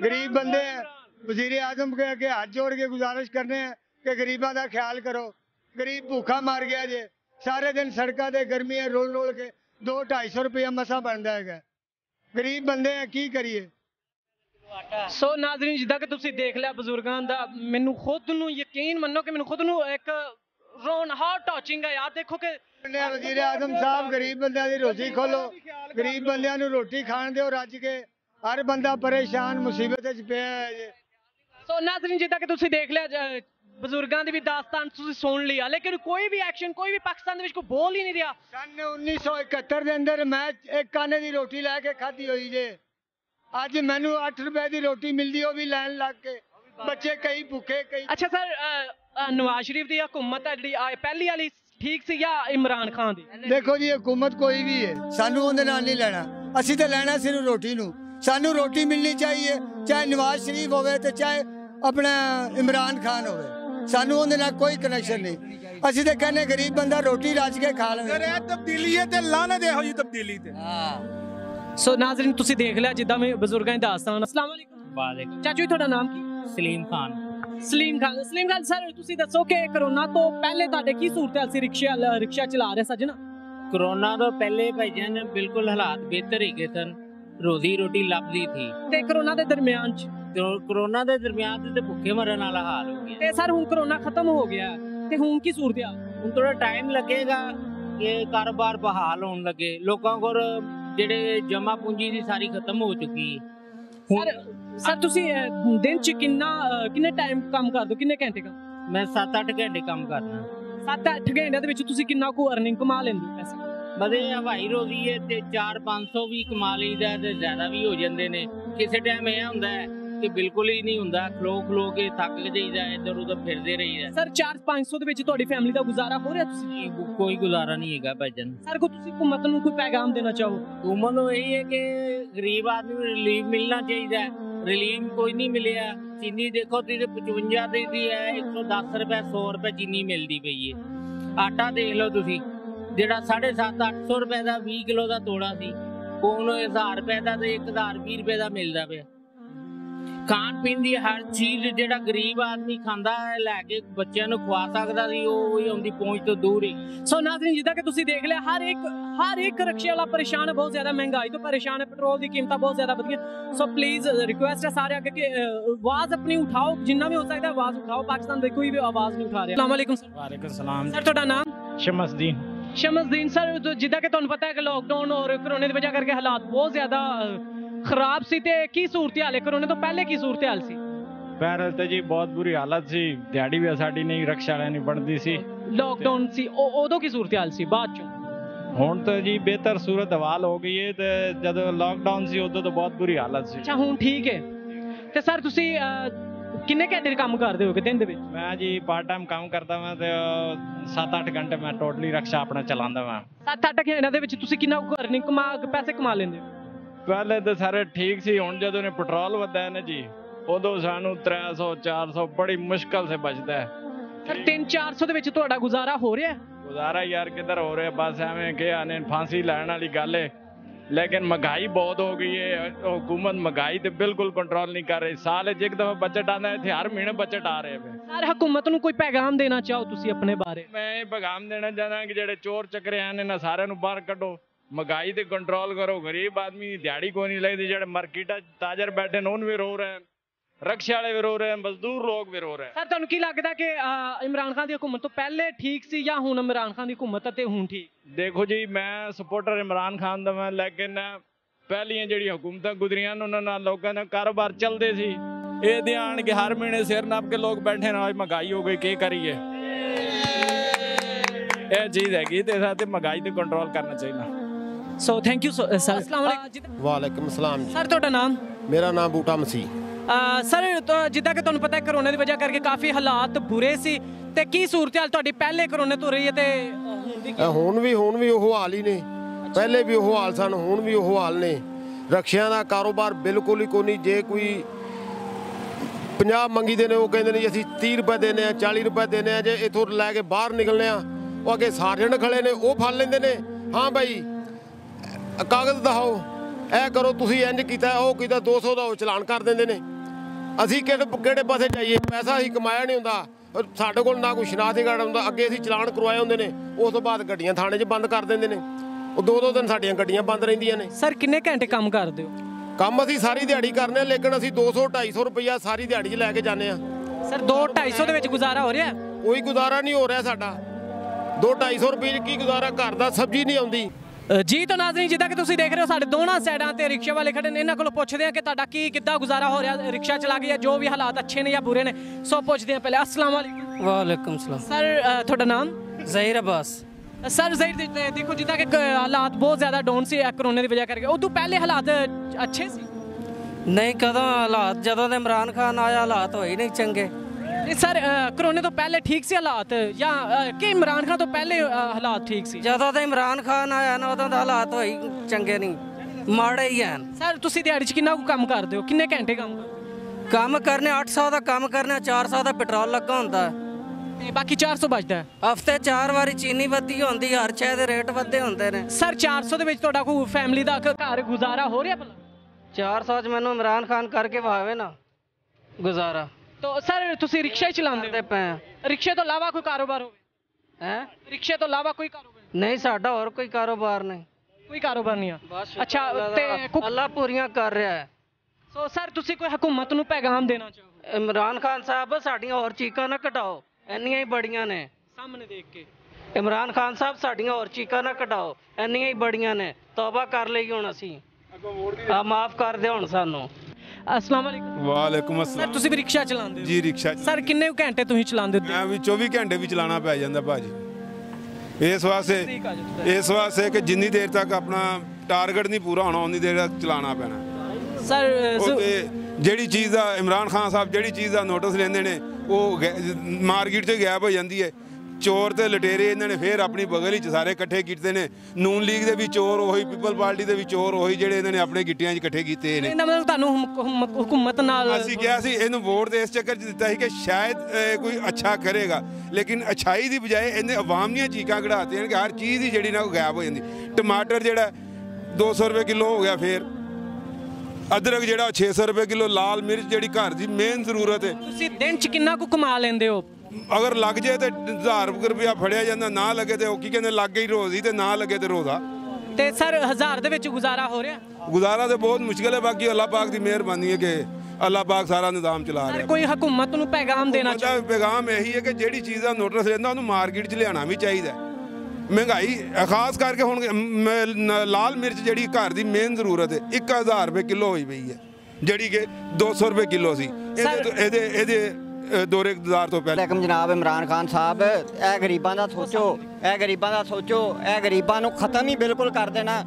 [SPEAKER 2] ਗਰੀਬ ਬੰਦੇ ਆ। ਵਜ਼ੀਰ ਆਜ਼ਮ ਕੇ ਅੱਗੇ ਹੱਥ ਜੋੜ ਕੇ ਗੁਜ਼ਾਰਿਸ਼ ਕਰਨੇ ਆ ਕਿ ਗਰੀਬਾਂ ਦਾ ਖਿਆਲ ਕਰੋ। ਗਰੀਬ ਭੁੱਖਾ ਮਰ ਗਿਆ ਜੇ ਸਾਰੇ ਦਿਨ ਸੜਕਾਂ ਤੇ ਗਰਮੀਆਂ ਰੋਲ ਰੋਲ ਕੇ 2 250 ਰੁਪਏ ਮਸਾ ਬਣਦਾ ਹੈਗਾ। ਗਰੀਬ ਬੰਦੇ ਆ ਕੀ ਕਰੀਏ?
[SPEAKER 3] ਸੋ ਨਾਜ਼ਰੀਨ ਜਿੱਦਾਂ ਕਿ ਤੁਸੀਂ ਦੇਖ ਲਿਆ ਬਜ਼ੁਰਗਾਂ ਦਾ ਮੈਨੂੰ ਖੁਦ ਨੂੰ ਯਕੀਨ ਮੰਨੋ ਕਿ ਮੈਨੂੰ ਖੁਦ ਨੂੰ ਇੱਕ ਰੋਨ ਹਾਰਟ ਟੱਚਿੰਗ ਹੈ ਯਾਰ ਦੇਖੋ ਕਿ
[SPEAKER 2] ਵਜ਼ੀਰ ਆਜ਼ਮ ਸਾਹਿਬ ਗਰੀਬ ਬੰਦਿਆਂ ਦੀ ਰੋਟੀ ਖੋਲੋ। ਗਰੀਬ ਬੰਦਿਆਂ ਨੂੰ ਰੋਟੀ ਖਾਣ ਦਿਓ ਰੱਜ ਕੇ। ਹਰ ਬੰਦਾ ਪਰੇਸ਼ਾਨ ਮੁਸੀਬਤ ਵਿੱਚ ਪਿਆ ਹੈ ਜੇ।
[SPEAKER 3] ਸੋ ਨਾਜ਼ਰੀਨ ਜਿੱਦਾਂ ਕਿ ਤੁਸੀਂ ਦੇਖ ਲਿਆ ਬਜ਼ੁਰਗਾਂ ਦੀ ਵੀ ਦਾਸਤਾਨ ਤੁਸੀਂ ਸੁਣ ਲਿਆ ਲੇਕਿਨ ਕੋਈ ਵੀ ਐਕਸ਼ਨ ਕੋਈ ਵੀ ਪਾਕਿਸਤਾਨ ਦੇ ਵਿੱਚ ਕੋਈ ਬੋਲ ਹੀ ਨਹੀਂ ਰਿਹਾ।
[SPEAKER 2] ਸਨ 1971 ਦੇ ਅੰਦਰ ਮੈਂ ਇੱਕ ਕਾਨੇ ਦੀ ਰੋਟੀ ਲੈ ਕੇ ਖਾਧੀ ਹੋਈ ਜੇ। ਅੱਜ ਮੈਨੂੰ 8 ਰੁਪਏ ਦੀ ਰੋਟੀ ਮਿਲਦੀ ਉਹ ਵੀ ਲੈਣ ਲੱਗ ਕੇ। ਬੱਚੇ ਕਈ ਭੁੱਖੇ ਕਈ
[SPEAKER 3] ਅੱਛਾ ਸਰ ਨਵਾਜ਼ ਸ਼ਰੀਫ ਦੀ ਹਕੂਮਤ ਹੈ ਜਿਹੜੀ ਪਹਿਲੀ ਵਾਲੀ ਠੀਕ ਸੀ ਜਾਂ ਇਮਰਾਨ ਖਾਨ ਦੀ?
[SPEAKER 2] ਦੇਖੋ ਜੀ ਹਕੂਮਤ ਕੋਈ ਵੀ ਹੈ ਸਾਨੂੰ ਉਹਦੇ ਨਾਲ ਨਹੀਂ ਲੈਣਾ। ਅਸੀਂ ਤਾਂ ਲੈਣਾ ਸਿਰਫ ਰੋਟੀ ਨੂੰ। ਸਾਨੂੰ ਰੋਟੀ ਮਿਲਣੀ ਚਾਹੀਏ ਚਾਹੇ ਨਵਾਜ਼ ਸ਼ਰੀਫ ਹੋਵੇ ਤੇ ਚਾਹੇ ਆਪਣਾ ਇਮਰਾਨ ਖਾਨ ਹੋਵੇ। ਸਾਨੂੰ ਉਹਦੇ ਨਾਲ ਕੋਈ ਕਨੈਕਸ਼ਨ ਨਹੀਂ। ਅਸੀਂ ਤਾਂ ਕਹਿੰਦੇ ਗਰੀਬ ਬੰਦਾ ਰੋਟੀ ਰੱਜ ਕੇ ਖਾ ਲਵੇ।
[SPEAKER 1] ਇਹ ਤਬਦੀਲੀ ਹੈ ਤੇ ਲਾਨਤ ਇਹੋ ਜੀ ਤਬਦੀਲੀ ਤੇ।
[SPEAKER 3] ਸੋ ਨਾਜ਼ਰੀਨ ਤੁਸੀਂ ਦੇਖ ਲਿਆ ਜਿੱਦਾਂ ਮੈਂ ਬਜ਼ੁਰਗਾਂ ਦੀ ਦਾਸਤਾਨ ਅਸਲਾਮ ਵਾਲੇਕੁਮ
[SPEAKER 5] ਵਾਲੇਕੁਮ
[SPEAKER 3] ਚਾਚੂ ਤੁਹਾਡਾ ਨਾਮ ਕੀ?
[SPEAKER 5] ਸਲੀਮ ਖਾਨ।
[SPEAKER 3] ਸਲੀਮ ਖਾਨ। ਸਲੀਮ ਖਾਨ ਸਰ ਤੁਸੀਂ ਦੱਸੋ ਕਿ ਕਰੋਨਾ ਤੋਂ ਪਹਿਲੇ ਤੁਹਾਡੇ ਕੀ ਸੂਰਤ ਸੀ ਰਿਕਸ਼ਾ ਰਿਕਸ਼ਾ ਚਲਾ ਰਹੇ ਸੱਜਣਾ।
[SPEAKER 5] ਕਰੋਨਾ ਤੋਂ ਪਹਿਲੇ ਭਾਈਜਾਨ ਬਿਲਕੁਲ ਹਾਲਾਤ ਬਿਹਤਰ ਹੀ ਗਏ ਸਨ। ਰੋਜ਼ੀ ਰੋਟੀ ਲੱਭਦੀ ਥੀ
[SPEAKER 3] ਤੇ ਕਰੋਨਾ ਦੇ ਦਰਮਿਆਨ ਚ
[SPEAKER 5] ਕਰੋਨਾ ਦੇ ਦਰਮਿਆਨ ਤੇ- ਤੇ ਭੁੱਖੇ ਮਰਨ ਵਾਲਾ ਹਾਲ ਹੋ ਗਿਆ।
[SPEAKER 3] ਤੇ ਸਰ ਹੁਣ ਕਰੋਨਾ ਖਤਮ ਹੋ ਗਿਆ ਤੇ ਹੁਣ ਕੀ ਸੂਰਤ ਆ?
[SPEAKER 5] ਹੁਣ ਥੋੜਾ ਟਾਈਮ ਲੱਗੇਗਾ ਕਿ ਕਾਰੋਬਾਰ ਬਹਾਲ ਹੋਣ ਲੱਗੇ। ਲੋਕਾਂ ਕੋਲ ਜਿਹੜੇ ਜਮਾ ਪੂੰਜੀ ਦੀ ਸਾਰੀ ਖਤਮ ਹੋ ਚੁੱਕੀ
[SPEAKER 3] ਸਰ ਸਰ ਤੁਸੀਂ ਦਿਨ ਚ ਕਿੰਨਾ ਕਿੰਨੇ ਟਾਈਮ ਕੰਮ ਕਰਦੇ ਹੋ? ਕਿੰਨੇ ਘੰਟੇ ਕੰਮ?
[SPEAKER 5] ਮੈਂ 7-8 ਘੰਟੇ ਕੰਮ ਕਰਨਾ
[SPEAKER 3] 7-8 ਘੰਟਿਆਂ ਦੇ ਵਿੱਚ ਤੁਸੀਂ ਕਿੰਨਾ ਕੁ ਅਰਨਿੰਗ ਕਮਾ ਲੈਂਦੇ ਹੋ ਪੈਸੇ?
[SPEAKER 5] ਮਦੇ ਹਵਾਈ ਰੋਜ਼ੀ ਹੈ ਤੇ 4-500 ਵੀ ਕਮਾ ਲਈਦਾ ਤੇ ਜ਼ਿਆਦਾ ਵੀ ਹੋ ਜਾਂਦੇ ਨੇ। ਕਿਸੇ ਟਾਈਮ ਇਹ ਹੁੰਦਾ ਹੈ ਕਿ ਬਿਲਕੁਲ ਹੀ ਨਹੀਂ ਹੁੰਦਾ। ਖਲੋ ਖਲੋ ਕੇ ਥੱਕ ਜਾਈਦਾ ਇੱਧਰ ਉੱਧਰ ਫਿਰਦੇ ਰਹੀਦਾ।
[SPEAKER 3] ਸਰ 4-500 ਦੇ ਵਿੱਚ ਤੁਹਾਡੀ ਫੈਮਿਲੀ ਦਾ ਗੁਜ਼ਾਰਾ ਹੋ ਰਿਹਾ ਤੁਸੀਂ?
[SPEAKER 5] ਕੋਈ ਗੁਜ਼ਾਰਾ ਨਹੀਂ ਹੈਗਾ ਭਾਈਜਾਨ।
[SPEAKER 3] ਸਰ ਕੋ ਤੁਸੀਂ ਹਕੂਮਤ ਨੂੰ ਕੋਈ ਪੈਗਾਮ ਦੇਣਾ ਚਾਹੋ?
[SPEAKER 5] ਉਮਰ ਨੂੰ ਇਹ ਹੈ ਕਿ ਗਰੀਬ ਆਦਮੀ ਨੂੰ ਰਿਲੀਫ ਮਿਲਣਾ ਚਾਹੀਦਾ ਹੈ। ਰਿਲੀਫ ਕੋਈ ਨਹੀਂ ਮਿਲਿਆ। ਚੀਨੀ ਦੇਖੋ ਤੇ 55 ਦੀ ਦੀ ਹੈ 110 ਰੁਪਏ 100 ਰੁਪਏ ਚੀਨੀ ਮਿਲਦੀ ਪਈ ਹੈ। ਆਟਾ ਦੇਖ ਲਓ ਤੁਸੀਂ ਜਿਹੜਾ 7.5 800 ਰੁਪਏ ਦਾ 20 ਕਿਲੋ ਦਾ ਤੋੜਾ ਸੀ ਉਹ ਹੁਣ 1000 ਰੁਪਏ ਦਾ ਤੇ 1020 ਰੁਪਏ ਦਾ ਮਿਲਦਾ ਪਿਆ। ਖਾਣ ਪੀਣ ਦੀ ਹਰ ਚੀਜ਼ ਜਿਹੜਾ ਗਰੀਬ ਆਦਮੀ ਖਾਂਦਾ ਹੈ ਲੈ ਕੇ ਬੱਚਿਆਂ ਨੂੰ ਖਵਾ ਸਕਦਾ ਸੀ ਉਹ ਹੀ ਉਹਦੀ ਪਹੁੰਚ ਤੋਂ ਦੂਰ ਹੀ।
[SPEAKER 3] ਸੋ ਨਾਜ਼ਰੀਨ ਜਿੱਦਾਂ ਕਿ ਤੁਸੀਂ ਦੇਖ ਲਿਆ ਹਰ ਇੱਕ ਹਰ ਇੱਕ ਰਕਸ਼ੇ ਵਾਲਾ ਪਰੇਸ਼ਾਨ ਹੈ ਬਹੁਤ ਜ਼ਿਆਦਾ ਮਹਿੰਗਾਈ ਤੋਂ ਪਰੇਸ਼ਾਨ ਹੈ ਪੈਟਰੋਲ ਦੀ ਕੀਮਤਾਂ ਬਹੁਤ ਜ਼ਿਆਦਾ ਵਧੀਆਂ ਸੋ ਪਲੀਜ਼ ਰਿਕੁਐਸਟ ਹੈ ਸਾਰੇ ਅੱਗੇ ਕਿ ਆਵਾਜ਼ ਆਪਣੀ ਉਠਾਓ ਜਿੰਨਾ ਵੀ ਹੋ ਸਕਦਾ ਹੈ ਆਵਾਜ਼ ਉਠਾਓ। ਪਾਕਿਸਤਾਨ ਦੇ ਕੋਈ ਵੀ ਆਵਾਜ਼ ਨਹੀਂ ਉਠਾ ਰਿਹਾ। ਅਸਲਾਮ ਵਾਲੇਕੁਮ ਸਰ।
[SPEAKER 8] ਵਾਲੇਕੁਮ ਸਲਾਮ
[SPEAKER 3] ਸਰ ਤੁਹਾਡਾ ਨਾਮ?
[SPEAKER 8] ਸ਼ਮਸਦੀਨ।
[SPEAKER 3] ਸ਼ਮਸਦੀਨ ਸਰ ਜਿੱਦਾਂ ਕਿ ਤੁਹਾਨੂੰ ਪਤਾ ਹੈ ਕਿ ਲੋਕਡਾਊਨ ਔਰ ਕਰੋਨੇ ਦੀ ਵਜ੍ਹਾ ਕਰਕੇ ਹਾਲਾਤ ਬਹੁਤ ਜ਼ਿਆਦਾ ਖਰਾਬ ਸੀ ਤੇ ਕੀ ਸੂਰਤ ਹਾਲ ਹੈ? ਕਰੋਨੇ ਤੋਂ ਪਹਿਲੇ ਕੀ ਸੂਰਤ ਹਾਲ ਸੀ?
[SPEAKER 8] ਬਹਿਰਲ ਤੇ ਜੀ ਬਹੁਤ ਬੁਰੀ ਹਾਲਤ ਸੀ। ਦਿਹਾੜੀ ਵੀ ਸਾਡੀ ਨਹੀਂ ਰਕਸ਼ਾ ਵਾਲਿਆਂ ਨਹੀਂ ਬਣਦੀ ਸੀ।
[SPEAKER 3] ਲੋਕਡਾਊਨ ਸੀ। ਉਹ ਉਦੋਂ ਕੀ ਸੂਰਤ ਹਾਲ ਸੀ? ਬਾਅਦ ਚੋਂ?
[SPEAKER 8] ਹੁਣ ਤਾਂ ਜੀ ਬਿਹਤਰ ਸੂਰਤ ਹਵਾਲ ਹੋ ਗਈ ਹੈ ਤੇ ਜਦੋਂ ਲਾਕਡਾਊਨ ਸੀ ਉਦੋਂ ਤਾਂ ਬਹੁਤ ਬੁਰੀ ਹਾਲਤ ਸੀ।
[SPEAKER 3] ਅੱਛਾ ਹੁਣ ਠੀਕ ਹੈ। ਤੇ ਸਰ ਤੁਸੀਂ ਕਿੰਨੇ ਘੰਟੇ ਕੰਮ ਕਰਦੇ ਹੋਗੇ ਦਿਨ ਦੇ ਵਿੱਚ?
[SPEAKER 9] ਮੈਂ ਜੀ ਪਾਰਟ ਟਾਈਮ ਕੰਮ ਕਰਦਾ ਮੈਂ ਤੇ 7-8 ਘੰਟੇ ਮੈਂ ਟੋਟਲੀ ਰਕਸ਼ਾ ਆਪਣਾ ਚਲਾਉਂਦਾ ਮੈਂ
[SPEAKER 3] 7-8 ਘੰਟਿਆਂ ਦੇ ਵਿੱਚ ਤੁਸੀਂ ਕਿੰਨਾ ਅਰਨਿੰਗ ਕਮਾ ਪੈਸੇ ਕਮਾ ਲੈਂਦੇ ਹੋ?
[SPEAKER 9] ਪਹਿਲੇ ਤਾਂ ਸਾਰੇ ਠੀਕ ਸੀ ਹੁਣ ਜਦੋਂ ਨੇ ਪੈਟਰੋਲ ਵਧਿਆ ਨਾ ਜੀ ਉਦੋਂ ਸਾਨੂੰ 300 400 ਬੜੀ ਮੁਸ਼ਕਲ ਸੇ ਬਚਦਾ ਹੈ।
[SPEAKER 3] ਸਰ 3-400 ਦੇ ਵਿੱਚ ਤੁਹਾਡਾ ਗੁਜ਼ਾਰਾ ਹੋ ਰਿਹਾ ਹੈ?
[SPEAKER 9] ਗੁਜ਼ਾਰਾ ਯਾਰ ਕਿੱਧਰ ਹੋ ਰਿਹਾ ਬਸ ਐਵੇਂ ਕਿ ਆਨੇ ਫਾਂਸੀ ਲੈਣ ਵਾਲੀ ਗੱਲ ਹੈ ਲੇਕਿਨ ਮਹਿੰਗਾਈ ਬਹੁਤ ਹੋ ਗਈ ਹੈ ਹੁਕੂਮਤ ਮਹਿੰਗਾਈ ਤੇ ਬਿਲਕੁਲ ਕੰਟਰੋਲ ਨਹੀਂ ਕਰ ਰਹੀ। ਸਾਲ ਇੱਕ ਦਫਾ ਬਜਟ ਆਉਂਦਾ ਹੈ, ਇੱਥੇ ਹਰ ਮਹੀਨੇ ਬਜਟ ਆ ਰਿਹਾ ਹੈ
[SPEAKER 3] ਸਰ ਹਕੂਮਤ ਨੂੰ ਕੋਈ ਪੈਗਾਮ ਦੇਣਾ ਚਾਹੋ ਤੁਸੀਂ ਆਪਣੇ ਬਾਰੇ?
[SPEAKER 9] ਮੈਂ ਇਹ ਪੈਗਾਮ ਦੇਣਾ ਚਾਹੁੰਦਾ ਕਿ ਜਿਹੜੇ ਚੋਰ ਚੱਕਰੇ ਆਨ ਇਹਨਾਂ ਸਾਰਿਆਂ ਨੂੰ ਬਾਹਰ ਕੱਢੋ। ਮਹਿੰਗਾਈ ਤੇ ਕੰਟਰੋਲ ਕਰੋ ਗਰੀਬ ਆਦਮੀ ਦੀ ਦਿਹਾੜੀ ਕੋਈ ਨਹੀਂ ਲੱਗਦੀ ਜਿਹੜੇ ਮਾਰਕੀਟਾਂ ਤਾਜਰ ਬੈਠੇ ਨੇ ਉਹਨ ਵੀ ਰੋ ਰਹੇ ਰਕਸ਼ੇ ਵਾਲੇ ਵੀ ਰੋ ਰਹੇ ਮਜ਼ਦੂਰ ਲੋਕ ਵੀ ਰੋ ਰਹੇ
[SPEAKER 3] ਸਰ ਤੁਹਾਨੂੰ ਕੀ ਲੱਗਦਾ ਕਿ ਇਮਰਾਨ ਖਾਨ ਦੀ ਹਕੂਮਤ ਤੋਂ ਪਹਿਲੇ ਠੀਕ ਸੀ ਜਾਂ ਹੁਣ ਇਮਰਾਨ ਖਾਨ ਦੀ ਹਕੂਮਤ ਅਤੇ ਹੁਣ ਠੀਕ?
[SPEAKER 9] ਦੇਖੋ ਜੀ ਮੈਂ ਸਪੋਰਟਰ ਇਮਰਾਨ ਖਾਨ ਦਾ ਮੈਂ ਲੇਕਿਨ ਪਹਿਲੀਆਂ ਜਿਹੜੀਆਂ ਹਕੂਮਤਾਂ ਗੁਜ਼ਰੀਆਂ ਨੇ ਉਹਨਾਂ ਨਾਲ ਲੋਕਾਂ ਦਾ ਕਾਰੋਬਾਰ ਚੱਲਦੇ ਸੀ। ਇਹ ਧਿਆਨ ਕਿ ਹਰ ਮਹੀਨੇ ਸਿਰ ਨਾਪ ਕੇ ਲੋਕ ਬੈਠੇ ਨੇ ਅੱਜ ਮਹਿੰਗਾਈ ਹੋ ਗਈ ਕੀ ਕਰੀਏ? ਇਹ ਚੀਜ਼ ਹੈਗੀ ਤੇ ਸਾਥੇ ਮਹਿੰਗਾਈ ਤੇ ਕੰਟਰੋਲ ਕਰਨਾ ਚਾਹੀਦਾ।
[SPEAKER 3] ਸੋ ਥੈਂਕ ਯੂ ਸਰ ਅਸਲਾਮ ਵਾਲੇਕੁਮ
[SPEAKER 4] ਵਾਲੇਕਮ ਸਲਾਮ ਜੀ
[SPEAKER 3] ਸਰ ਤੁਹਾਡਾ ਨਾਮ?
[SPEAKER 4] ਮੇਰਾ ਨਾਮ ਬੂਟਾ ਮਸੀਹ।
[SPEAKER 3] ਸਰ ਤਾਂ ਜਿੱਦਾਂ ਕਿ ਤੁਹਾਨੂੰ ਪਤਾ ਹੈ ਕਰੋਨਾ ਦੀ ਵਜ੍ਹਾ ਕਰਕੇ ਕਾਫੀ ਹਾਲਾਤ ਬੁਰੇ ਸੀ। ਤੇ ਕੀ ਸੂਰਤਹਾਲ ਤੁਹਾਡੀ ਪਹਿਲੇ ਕਰੋਨੇ ਤੋਂ ਰਹੀ ਹੈ ਤੇ ਹੁਣ ਦੀ
[SPEAKER 4] ਵੀ ਹੁਣ ਵੀ ਉਹ ਹਾਲ ਹੀ ਨੇ। ਪਹਿਲੇ ਵੀ ਉਹ ਹਾਲ ਸਨ ਹੁਣ ਵੀ ਉਹ ਹਾਲ ਨੇ। ਰਕਸ਼ਿਆਂ ਦਾ ਕਾਰੋਬਾਰ ਬਿਲਕੁਲ ਹੀ ਕੋਈ ਨਹੀਂ ਜੇ ਕੋਈ 50 ਮੰਗੀਦੇ ਨੇ ਉਹ ਕਹਿੰਦੇ ਨੇ ਜੀ ਅਸੀਂ 30 ਰੁਪਏ ਦੇਣੇ ਆ 40 ਰੁਪਏ ਦੇਣੇ ਆ ਜੇ ਇਥੋਂ ਲੈ ਕੇ ਬਾਹਰ ਨਿਕਲਨੇ ਆ ਉਹ ਅੱਗੇ ਸਾਰਜਣ ਖੜੇ ਨੇ ਉਹ ਫੜ ਲੈਂਦੇ ਨੇ। ਹਾਂ ਭਾਈ ਕਾਗਜ਼ ਦਿਖਾਓ। ਇਹ ਕਰੋ ਤੁਸੀਂ ਇੰਜ ਕੀਤਾ ਉਹ ਕੀਤਾ 200 ਦਾ ਉਹ ਚਲਾਨ ਕਰ ਦਿੰਦੇ ਨੇ। ਅਸੀਂ ਕਿਹੜੇ ਕਿਹੜੇ ਪਾਸੇ ਜਾਈਏ? ਪੈਸਾ ਅਸੀਂ ਕਮਾਇਆ ਨਹੀਂ ਹੁੰਦਾ। ਸਾਡੇ ਕੋਲ ਨਾ ਕੋਈ ਸ਼ਨਾਖਤੀ ਕਾਰਡ ਹੁੰਦਾ। ਅੱਗੇ ਅਸੀਂ ਚਲਾਨ ਕਰਵਾਏ ਹੁੰਦੇ ਨੇ। ਉਸ ਤੋਂ ਬਾਅਦ ਗੱਡੀਆਂ ਥਾਣੇ 'ਚ ਬੰਦ ਕਰ ਦਿੰਦੇ ਨੇ। ਉਹ ਦੋ ਦੋ ਦਿਨ ਸਾਡੀਆਂ ਗੱਡੀਆਂ ਬੰਦ ਰਹਿੰਦੀਆਂ ਨੇ।
[SPEAKER 3] ਸਰ ਕਿੰਨੇ ਘੰਟੇ ਕੰਮ ਕਰਦੇ ਹੋ?
[SPEAKER 4] ਕੰਮ ਅਸੀਂ ਸਾਰੀ ਦਿਹਾੜੀ ਕਰਨੇ ਆ ਲੇਕਿਨ ਅਸੀਂ 200 250 ਰੁਪਈਆ ਸਾਰੀ ਦਿਹਾੜੀ 'ਚ ਲੈ ਕੇ ਜਾਂਦੇ ਆ।
[SPEAKER 3] ਸਰ 2 250 ਦੇ ਵਿੱਚ ਗੁਜ਼ਾਰਾ ਹੋ ਰਿਹਾ? ਹੈ?
[SPEAKER 4] ਕੋਈ ਗੁਜ਼ਾਰਾ ਨਹੀਂ ਹੋ ਰਿਹਾ ਸਾਡਾ। 2 250 ਰੁਪਏ 'ਚ ਕੀ ਗੁਜ਼ਾਰਾ? ਘਰ ਦਾ ਸਬਜ਼ੀ ਨਹੀਂ ਆਉਂਦੀ।
[SPEAKER 3] ਜੀ ਤਾਂ ਨਾਜ਼ਰੀਨ ਜਿੱਦਾਂ ਕਿ ਤੁਸੀਂ ਦੇਖ ਰਹੇ ਹੋ ਸਾਡੇ ਦੋਨਾਂ ਸਾਈਡਾਂ ਤੇ ਰਿਕਸ਼ੇ ਵਾਲੇ ਖੜੇ ਨੇ। ਇਹਨਾਂ ਕੋਲੋਂ ਪੁੱਛਦੇ ਆ ਕਿ ਤੁਹਾਡਾ ਕੀ ਕਿੱਦਾਂ ਗੁਜ਼ਾਰਾ ਹੋ ਰਿਹਾ? ਰਿਕਸ਼ਾ ਚਲਾ ਕੇ ਜਾਂ ਜੋ ਵੀ ਹਾਲਾਤ ਅੱਛੇ ਨੇ ਜਾਂ ਬੁਰੇ ਨੇ ਸੋ ਪੁੱਛਦੇ ਆ ਪਹਿਲੇ। ਅਸਲਾਮ ਵਾਲੇਕੁਮ
[SPEAKER 10] ਵਾਲੇਕੁਮ ਸਲਾਮ।
[SPEAKER 3] ਸਰ ਤੁਹਾਡਾ ਨਾਮ?
[SPEAKER 10] ਜ਼ਹੀਰ ਅਬਾਸ।
[SPEAKER 3] ਸਰ ਜ਼ਹੀਰ ਦੇਖੋ ਜਿੱਦਾਂ ਕਿ ਹਾਲਾਤ ਬਹੁਤ ਜ਼ਿਆਦਾ ਡਾਊਨ ਸੀ ਕਰੋਨਾ ਦੀ ਵਜ੍ਹਾ ਕਰਕੇ। ਉਦੋਂ ਪਹਿਲੇ ਹਾਲਾਤ ਅੱਛੇ ਸੀ?
[SPEAKER 10] ਨਹੀਂ ਕਦੋਂ ਹਾਲਾਤ? ਜਦੋਂ ਦੇ ਇਮਰਾਨ ਖਾਨ ਆਇਆ ਹਾਲਾਤ ਹੋਏ ਨਹੀਂ ਚੰਗੇ।
[SPEAKER 3] ਸਰ ਕਰੋਨੇ ਤੋਂ ਪਹਿਲੇ ਠੀਕ ਸੀ ਹਾਲਾਤ? ਜਾਂ ਕਿ ਇਮਰਾਨ ਖਾਨ ਤੋਂ ਪਹਿਲੇ ਹਾਲਾਤ ਠੀਕ ਸੀ?
[SPEAKER 10] ਜਦੋਂ ਤੇ ਇਮਰਾਨ ਖਾਨ ਆਇਆ ਨਾ ਉਦੋਂ ਦਾ ਹਾਲਾਤ ਹੋਏ ਹੀ ਚੰਗੇ ਨਹੀਂ। ਮਾੜੇ ਹੀ ਹਨ
[SPEAKER 3] ਸਰ ਤੁਸੀਂ ਦਿਹਾੜੀ 'ਚ ਕਿੰਨਾ ਕੁ ਕੰਮ ਕਰਦੇ ਹੋ? ਕਿੰਨੇ ਘੰਟੇ ਕੰਮ ਕਰਦੇ ਹੋ?
[SPEAKER 10] ਕੰਮ ਕਰਨੇ 800 ਦਾ ਕੰਮ ਕਰਨੇ 400 ਦਾ ਪੈਟਰੋਲ ਲੱਗਾ ਹੁੰਦਾ।
[SPEAKER 3] ਤੇ ਬਾਕੀ 400 ਬਚਦਾ ਹੈ?
[SPEAKER 10] ਹਫ਼ਤੇ 4 ਵਾਰੀ ਚੀਨੀ ਵੱਧੀ ਹੁੰਦੀ ਹਰ ਸ਼ੈ ਦੇ ਰੇਟ ਵੱਧੇ ਹੁੰਦੇ ਨੇ।
[SPEAKER 3] ਸਰ 400 ਦੇ ਵਿੱਚ ਤੁਹਾਡਾ ਕੋਈ ਫੈਮਿਲੀ ਦਾ ਘ- ਘਰ ਗੁਜ਼ਾਰਾ ਹੋ ਰਿਹਾ ਭਲਾ?
[SPEAKER 10] 400 ਚ ਮੈਨੂੰ ਇਮਰਾਨ ਖਾਨ ਕਰਕੇ ਵਾਵੇ ਨਾ। ਗੁਜ਼ਾਰਾ।
[SPEAKER 3] ਤੋ ਸਰ ਤੁਸੀਂ ਰਿਕਸ਼ਾ ਹੀ ਚਲਾਉਂਦੇ
[SPEAKER 10] ਕਰਦੇ ਪਏ
[SPEAKER 3] ਰਿਕਸ਼ੇ ਤੋਂ ਇਲਾਵਾ ਕੋਈ ਕਾਰੋਬਾਰ ਹੋਵੇ
[SPEAKER 10] ਹੈ
[SPEAKER 3] ਰਿਕਸ਼ੇ ਤੋਂ ਇਲਾਵਾ ਕੋਈ ਕਾਰੋਬਾਰ
[SPEAKER 10] ਨਹੀਂ ਸਾਡਾ ਹੋਰ ਕੋਈ ਕਾਰੋਬਾਰ ਨਹੀਂ
[SPEAKER 3] ਕੋਈ ਕਾਰੋਬਾਰ ਨਹੀਂ ਆ ਅੱਛਾ ਤੇ ਕੁ-
[SPEAKER 10] ਅੱਲਾ ਪੂਰੀਆਂ ਕਰ ਰਿਹਾ ਹੈ
[SPEAKER 3] ਸੋ ਸਰ ਤੁਸੀਂ ਕੋਈ ਹਕੂਮਤ ਨੂੰ ਪੈਗਾਮ ਦੇਣਾ ਚਾਹੋ
[SPEAKER 10] ਇਮਰਾਨ ਖਾਨ ਸਾਹਿਬ ਸਾਡੀਆਂ ਹੋਰ ਚੀਕਾਂ ਨਾ ਘਟਾਓ ਇੰਨੀਆਂ ਹੀ ਬੜੀਆਂ ਨੇ
[SPEAKER 3] ਸਾਹਮਣੇ ਦੇਖ ਕੇ
[SPEAKER 10] ਇਮਰਾਨ ਖਾਨ ਸਾਹਿਬ ਸਾਡੀਆਂ ਹੋਰ ਚੀਕਾਂ ਨਾ ਘਟਾਓ ਇੰਨੀਆਂ ਹੀ ਬੜੀਆਂ ਨੇ ਤੌਬਾ ਕਰ ਲਈ ਹੁਣ ਅਸੀਂ ਆ ਮਾਫ ਕਰ ਦਿਓ ਹੁਣ ਸਾਨੂੰ
[SPEAKER 3] ਅਸਲਾਮ ਵਾਲੇਕੁਮ
[SPEAKER 6] ਵਾਲੇਕੁਮ
[SPEAKER 3] ਸਰ
[SPEAKER 6] ਅਸਲਾਮ।
[SPEAKER 3] ਤੁਸੀਂ ਵੀ ਰਿਕਸ਼ਾ ਚਲਾਉਂਦੇ ਹੋ?
[SPEAKER 6] ਜੀ ਰਿਕਸ਼ਾ
[SPEAKER 3] ਸਰ ਕਿੰਨੇ ਕੁ ਘੰਟੇ ਤੁਸੀਂ ਚਲਾਉਂਦੇ ਹੋ
[SPEAKER 6] ਮੈਂ ਵੀ 24 ਘੰਟੇ ਵੀ ਚਲਾਉਣਾ ਪੈ ਜਾਂਦਾ ਭਾਜੀ। ਇਸ ਵਾਸਤੇ
[SPEAKER 3] ਠੀਕ ਆ ਜੀ
[SPEAKER 6] ਇਸ ਵਾਸਤੇ ਕਿ ਜਿੰਨੀ ਦੇਰ ਤੱਕ ਆਪਣਾ ਟਾਰਗੇਟ ਨਹੀਂ ਪੂਰਾ ਹੋਣਾ ਉਨੀ ਦੇਰ ਤੱਕ ਚਲਾਉਣਾ ਪੈਣਾ।
[SPEAKER 3] ਸਰ
[SPEAKER 6] ਉਹ
[SPEAKER 3] ਜ਼ੂ-
[SPEAKER 6] ਤੇ ਜਿਹੜੀ ਚੀਜ਼ ਦਾ ਇਮਰਾਨ ਖਾਨ ਸਾਹਿਬ ਜਿਹੜੀ ਚੀਜ਼ ਦਾ ਨੋਟਿਸ ਲੈਂਦੇ ਨੇ ਉਹ ਮਾਰਕੀਟ 'ਚ ਗਾਇਬ ਹੋ ਜਾਂਦੀ ਹੈ। ਚੋਰ ਤੇ ਲਟੇਰੇ ਇਹਨਾਂ ਨੇ ਫੇਰ ਆਪਣੀ ਬਗਲ ਵਿੱਚ ਸਾਰੇ ਇਕੱਠੇ ਕੀਤੇ ਨੇ। ਨੂਨ ਲੀਗ ਦੇ ਵੀ ਚੋਰ ਉਹੀ ਪੀਪਲ ਪਾਰਟੀ ਦੇ ਵੀ ਚੋਰ ਉਹੀ ਜਿਹੜੇ ਇਹਨਾਂ ਨੇ ਆਪਣੇ ਗਿੱਟਿਆਂ 'ਚ ਇਕੱਠੇ ਕੀਤੇ ਨੇ।
[SPEAKER 3] ਇਹਦਾ ਮਤਲਬ ਤੁਹਾਨੂੰ ਹਕੂਮਤ ਨਾਲ
[SPEAKER 6] ਅਸੀਂ ਕਿਹਾ ਸੀ ਇਹਨੂੰ ਵੋਟ ਦੇ ਇਸ ਚੱਕਰ 'ਚ ਦਿੱਤਾ ਸੀ ਕਿ ਸ਼ਾਇਦ ਕੋਈ ਅੱਛਾ ਕਰੇਗਾ। ਲੇਕਿਨ ਅਛਾਈ ਦੀ ਬਜਾਏ ਇਹਨੇ ਆਵਾਮ ਦੀਆਂ ਚੀਕਾਂ ਕਢਾਤੀਆਂ ਕਿ ਹਰ ਚੀਜ਼ ਹੀ ਜਿਹੜੀ ਨਾ ਉਹ ਗਾਇਬ ਹੋ ਜਾਂਦੀ। ਟਮਾਟਰ ਜਿਹੜਾ 200 ਰੁਪਏ ਕਿਲੋ ਹੋ ਗਿਆ ਫੇਰ। ਅਦਰਕ ਜਿਹੜਾ ਉਹ 600 ਰੁਪਏ ਕਿਲੋ ਲਾਲ ਮਿਰਚ ਜਿਹੜੀ ਘਰ ਦੀ ਮੇਨ ਜ਼ਰੂਰਤ ਹੈ।
[SPEAKER 3] ਤੁਸੀਂ ਦਿਨ 'ਚ ਕਿੰਨਾ ਕੁ ਕਮਾ ਲੈਂਦੇ ਹੋ?
[SPEAKER 6] ਅਗਰ ਲੱਗ ਜਾਏ ਤੇ 1000 ਰੁਪਇਆ ਫੜਿਆ ਜਾਂਦਾ ਨਾ ਲੱਗੇ ਤੇ ਉਹ ਕੀ ਕਹਿੰਦੇ ਲੱਗ ਗਈ ਰੋਜ਼ੀ ਤੇ ਨਾ ਲੱਗੇ ਤੇ ਰੋਜ਼ਾ
[SPEAKER 3] ਤੇ ਸਰ ਹਜ਼ਾਰ ਦੇ ਵਿੱਚ ਗੁਜ਼ਾਰਾ ਹੋ ਰਿਹਾ?
[SPEAKER 6] ਗੁਜ਼ਾਰਾ ਤੇ ਬਹੁਤ ਮੁਸ਼ਕਿਲ ਹੈ ਬਾਕੀ ਅੱਲਾਹ ਪਾਕ ਦੀ ਮਿਹਰਬਾਨੀ ਹੈ ਕਿ ਅੱਲਾਹ ਪਾਕ ਸਾਰਾ ਨਿਜ਼ਾਮ ਚਲਾ ਰਿਹਾ
[SPEAKER 3] ਕੋਈ ਹਕੂਮਤ ਨੂੰ ਪੈਗਾਮ ਦੇਣਾ
[SPEAKER 6] ਉਹਦਾ ਪੈਗਾਮ ਇਹੀ ਹੈ ਕਿ ਜਿਹੜੀ ਚੀਜ਼ ਦਾ ਨੋਟਿਸ ਲੈਂਦਾ ਉਹਨੂੰ ਮਾਰਕੀਟ 'ਚ ਲਿਆਉਣਾ ਵੀ ਚਾਹੀਦਾ। ਮਹਿੰਗਾਈ ਖਾਸ ਕਰਕੇ ਹੁਣ ਲਾਲ ਮਿਰਚ ਜਿਹੜੀ ਘਰ ਦੀ ਮੇਨ ਜ਼ਰੂਰਤ ਹੈ 1000 ਰੁਪਏ ਕਿਲੋ ਹੋਈ ਪਈ ਹੈ ਜਿਹੜੀ ਕਿ 200 ਰੁਪਏ ਕਿਲੋ ਸੀ। ਇਹਦੇ ਇਹਦੇ ਇਹਦੇ ਦੌਰੇ ਇਕਤਦਾਰ ਤੋਂ ਪਹਿਲਾਂ।
[SPEAKER 7] ਵਾਲੇਕਮ ਜਨਾਬ ਇਮਰਾਨ ਖਾਨ ਸਾਹਿਬ, ਇਹ ਗਰੀਬਾਂ ਦਾ ਸੋਚੋ, ਇਹ ਗਰੀਬਾਂ ਦਾ ਸੋਚੋ, ਇਹ ਗਰੀਬਾਂ ਨੂੰ ਖਤਮ ਹੀ ਬਿਲਕੁਲ ਕਰ ਦੇਣਾ।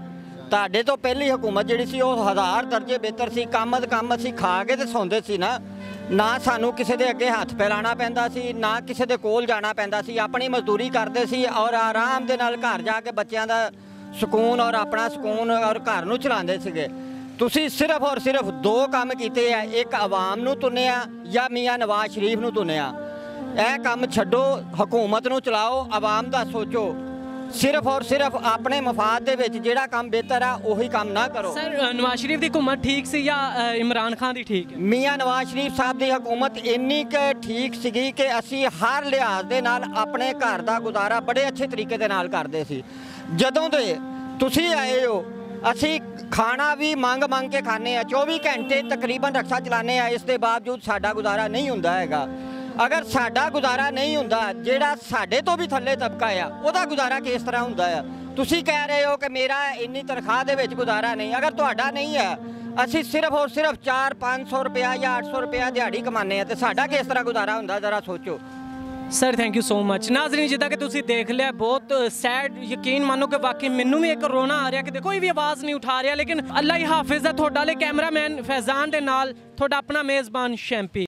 [SPEAKER 7] ਤੁਹਾਡੇ ਤੋਂ ਪਹਿਲੀ ਹਕੂਮਤ ਜਿਹੜੀ ਸੀ, ਉਹ ਹਜ਼ਾਰ ਦਰਜੇ ਬਿਹਤਰ ਸੀ, ਕੰਮ ਅਦ ਕੰਮ ਅਸੀਂ ਖਾ ਕੇ ਤੇ ਸੌਂਦੇ ਸੀ ਨਾ। ਨਾ ਸਾਨੂੰ ਕਿਸੇ ਦੇ ਅੱਗੇ ਹੱਥ ਫੈਲਾਣਾ ਪੈਂਦਾ ਸੀ, ਨਾ ਕਿਸੇ ਦੇ ਕੋਲ ਜਾਣਾ ਪੈਂਦਾ ਸੀ। ਆਪਣੀ ਮਜ਼ਦੂਰੀ ਕਰਦੇ ਸੀ ਔਰ ਆਰਾਮ ਦੇ ਨਾਲ ਘਰ ਜਾ ਕੇ ਬੱਚਿਆਂ ਦਾ ਸਕੂਨ ਔਰ ਆਪਣਾ ਸਕੂਨ ਔਰ ਘਰ ਨੂੰ ਚਲਾਉਂਦੇ ਸੀਗੇ। ਤੁਸੀਂ ਸਿਰਫ ਔਰ ਸਿਰਫ ਦੋ ਕੰਮ ਕੀਤੇ ਆ ਇੱਕ ਆਵਾਮ ਨੂੰ ਤੁੰਨਿਆ ਜਾਂ ਮੀਆਂ ਨਵਾਜ਼ ਸ਼ਰੀਫ ਨੂੰ ਤੁੰਨਿਆ। ਇਹ ਕੰਮ ਛੱਡੋ ਹਕੂਮਤ ਨੂੰ ਚਲਾਓ ਆਵਾਮ ਦਾ ਸੋਚੋ। ਸਿਰਫ ਔਰ ਸਿਰਫ ਆਪਣੇ ਮਫਾਦ ਦੇ ਵਿੱਚ ਜਿਹੜਾ ਕੰਮ ਬਿਹਤਰ ਆ ਉਹੀ ਕੰਮ ਨਾ ਕਰੋ।
[SPEAKER 3] ਸਰ ਨਵਾਜ਼ ਸ਼ਰੀਫ ਦੀ ਹਕੂਮਤ ਠੀਕ ਸੀ ਜਾਂ ਇਮਰਾਨ ਖਾਨ ਦੀ ਠੀਕ ਹੈ?
[SPEAKER 7] ਮੀਆਂ ਨਵਾਜ਼ ਸ਼ਰੀਫ ਸਾਹਿਬ ਦੀ ਹਕੂਮਤ ਇੰਨੀ ਕੁ ਠੀਕ ਸੀਗੀ ਕਿ ਅਸੀਂ ਹਰ ਲਿਹਾਜ਼ ਦੇ ਨਾਲ ਆਪਣੇ ਘਰ ਦਾ ਗੁਜ਼ਾਰਾ ਬੜੇ ਅੱਛੇ ਤਰੀਕੇ ਦੇ ਨਾਲ ਕਰਦੇ ਸੀ। ਜਦੋਂ ਦੇ ਤੁਸੀਂ ਆਏ ਹੋ ਅਸੀਂ ਖਾਣਾ ਵੀ ਮੰਗ ਮੰਗ ਕੇ ਖਾਂਦੇ ਆ 24 ਘੰਟੇ ਤਕਰੀਬਨ ਰਕਸ਼ਾ ਚਲਾਉਂਦੇ ਆ ਇਸ ਦੇ ਬਾਵਜੂਦ ਸਾਡਾ ਗੁਜ਼ਾਰਾ ਨਹੀਂ ਹੁੰਦਾ ਹੈਗਾ। ਅਗਰ ਸਾਡਾ ਗੁਜ਼ਾਰਾ ਨਹੀਂ ਹੁੰਦਾ, ਜਿਹੜਾ ਸਾਡੇ ਤੋਂ ਵੀ ਥੱਲੇ ਤਬਕਾ ਆ, ਉਹਦਾ ਗੁਜ਼ਾਰਾ ਕਿਸ ਤਰ੍ਹਾਂ ਹੁੰਦਾ ਆ? ਤੁਸੀਂ ਕਹਿ ਰਹੇ ਹੋ ਕਿ ਮੇਰਾ ਇੰਨੀ ਤਨਖਾਹ ਦੇ ਵਿੱਚ ਗੁਜ਼ਾਰਾ ਨਹੀਂ। ਅਗਰ ਤੁਹਾਡਾ ਨਹੀਂ ਹੈ, ਅਸੀਂ ਸਿਰਫ ਔਰ ਸਿਰਫ 4-500 ਰੁਪਇਆ ਜਾਂ 800 ਰੁਪਇਆ ਦਿਹਾੜੀ ਕਮਾਉਂਦੇ ਆ ਤੇ ਸਾਡਾ ਕਿਸ ਤਰ੍ਹਾਂ ਗੁਜ਼ਾਰਾ ਹੁੰਦਾ? ਜ਼ਰਾ ਸੋਚੋ।
[SPEAKER 3] Sir thank you so much Nazreen ਜਿੱਦਾਂ ਕਿ ਤੁਸੀਂ ਦੇਖ ਲਿਆ, ਬਹੁਤ ਸੈਡ ਯਕੀਨ ਮੰਨੋ ਕਿ ਵਾਕਈ ਮੈਨੂੰ ਵੀ ਇੱਕ ਰੋਣਾ ਆ ਰਿਹਾ ਕਿ ਦੇਖੋ ਕੋਈ ਵੀ ਆਵਾਜ਼ ਨਹੀਂ ਉਠਾ ਰਿਹਾ, ਲੇਕਿਨ ਅੱਲਾ ਹੀ ਹਾਫਿਜ਼ ਹੈ ਤੁਹਾਡਾ ਲਈ ਕੈਮਰਾਮੈਨ ਫੈਜ਼ਾਨ ਦੇ ਨਾਲ, ਤੁਹਾਡਾ ਆਪਣਾ ਮੇਜ਼ਬਾਨ ਸ਼ੈਂਪੀ।